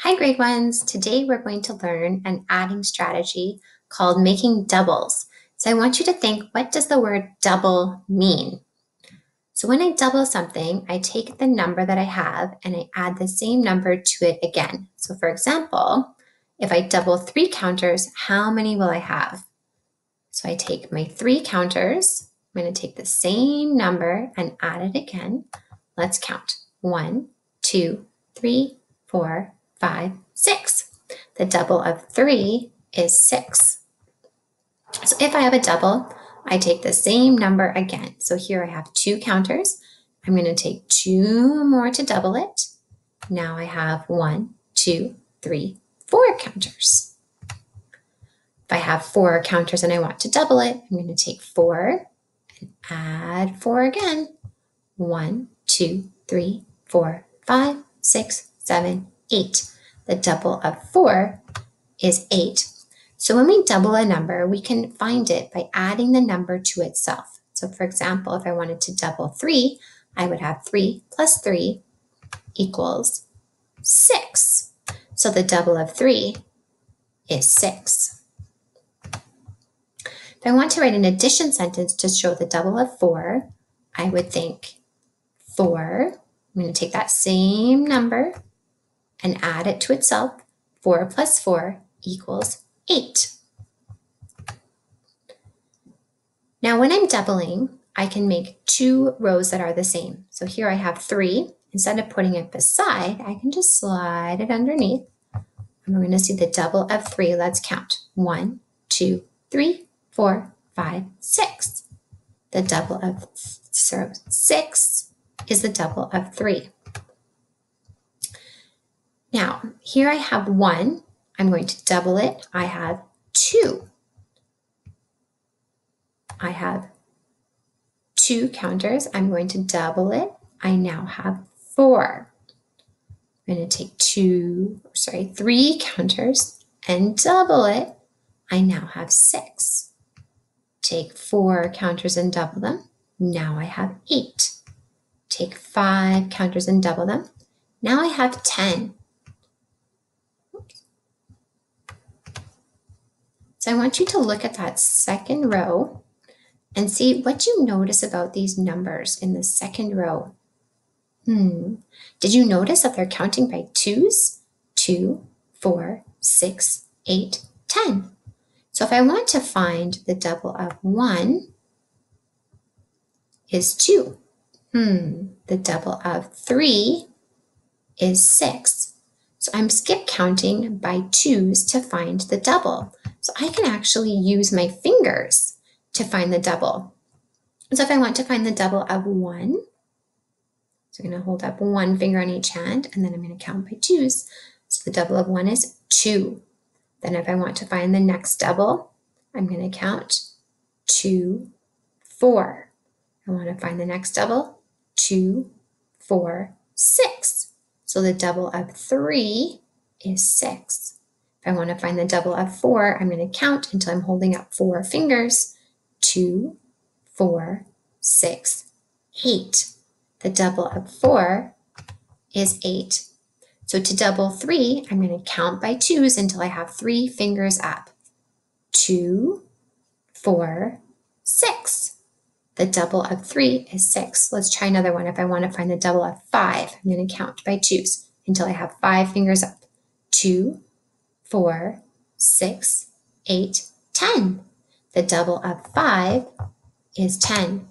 Hi grade ones, today we're going to learn an adding strategy called making doubles. So I want you to think, what does the word double mean? So when I double something, I take the number that I have and I add the same number to it again. So for example, if I double three counters, how many will I have? So I take my three counters, I'm gonna take the same number and add it again. Let's count. One, two, three, four, five, six. The double of three is six. So if I have a double, I take the same number again. So here I have two counters. I'm going to take two more to double it. Now I have one, two, three, four counters. If I have four counters and I want to double it, I'm going to take four and add four again. One, two, three, four, five, six, seven, 8. The double of 4 is 8. So when we double a number, we can find it by adding the number to itself. So for example, if I wanted to double 3, I would have 3 plus 3 equals 6. So the double of 3 is 6. If I want to write an addition sentence to show the double of 4, I would think 4, I'm going to take that same number and add it to itself, 4 plus 4 equals 8. Now when I'm doubling, I can make two rows that are the same. So here I have 3. Instead of putting it beside, I can just slide it underneath. And we're going to see the double of 3. Let's count. One, two, three, four, five, six. The double of so 6 is the double of 3. Now, here I have one. I'm going to double it. I have two. I have two counters. I'm going to double it. I now have four. I'm going to take two, sorry, three counters and double it. I now have six. Take four counters and double them. Now I have eight. Take five counters and double them. Now I have 10. So I want you to look at that second row and see what you notice about these numbers in the second row. Hmm. Did you notice that they're counting by twos? Two, four, six, eight, ten. So if I want to find the double of one is two. Hmm. The double of three is six. So I'm skip counting by twos to find the double. So I can actually use my fingers to find the double. So if I want to find the double of one, so I'm going to hold up one finger on each hand, and then I'm going to count by twos. So the double of one is two. Then if I want to find the next double, I'm going to count two, four. I want to find the next double, two, four, six. So the double of three is six. I want to find the double of four, I'm going to count until I'm holding up four fingers. Two, four, six, eight. The double of four is eight. So to double three, I'm going to count by twos until I have three fingers up. Two, four, six. The double of three is six. Let's try another one. If I want to find the double of five, I'm going to count by twos until I have five fingers up. Two, four, six, eight, ten. The double of five is 10.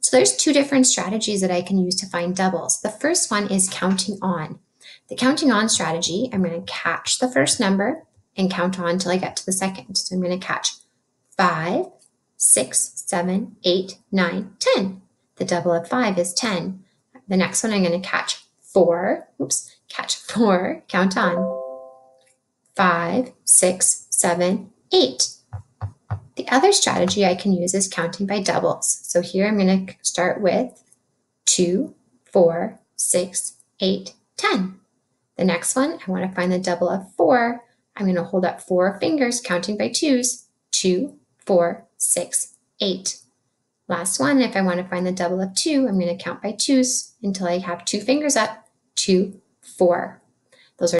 So there's two different strategies that I can use to find doubles. The first one is counting on. The counting on strategy, I'm going to catch the first number and count on until I get to the second. So I'm going to catch five, six, seven, eight, nine, ten. The double of five is 10. The next one I'm going to catch four, oops, catch four, count on five, six, seven, eight. The other strategy I can use is counting by doubles. So here I'm going to start with two, four, six, eight, ten. The next one, I want to find the double of four. I'm going to hold up four fingers, counting by twos, two, four, six, eight. Last one, if I want to find the double of two, I'm going to count by twos until I have two fingers up, two, four.